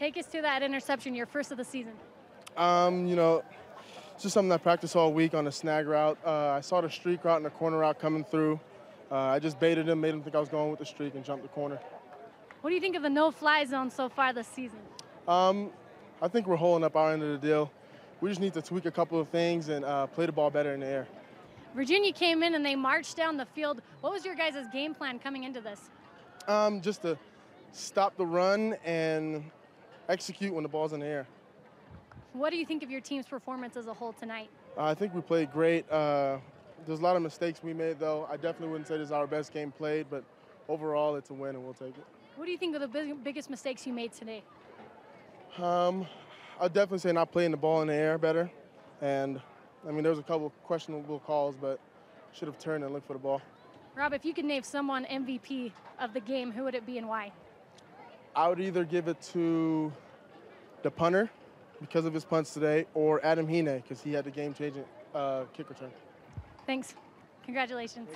Take us to that interception, your first of the season. Um, you know, it's just something I practiced all week on a snag route. Uh, I saw the streak route and the corner route coming through. Uh, I just baited him, made him think I was going with the streak, and jumped the corner. What do you think of the no-fly zone so far this season? Um, I think we're holding up our end of the deal. We just need to tweak a couple of things and uh, play the ball better in the air. Virginia came in and they marched down the field. What was your guys' game plan coming into this? Um, just to stop the run and execute when the ball's in the air. What do you think of your team's performance as a whole tonight? Uh, I think we played great. Uh, there's a lot of mistakes we made, though. I definitely wouldn't say this is our best game played, but overall, it's a win, and we'll take it. What do you think of the big, biggest mistakes you made today? Um, I'd definitely say not playing the ball in the air better. And, I mean, there was a couple questionable calls, but should have turned and looked for the ball. Rob, if you could name someone MVP of the game, who would it be and why? I would either give it to the punter because of his punts today, or Adam Hine because he had the game-changing uh, kick return. Thanks. Congratulations.